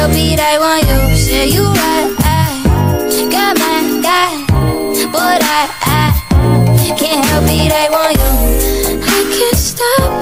I'll be there when you say you right. Eh. I got my guy, but I, I can't help it. I want you. I can't stop.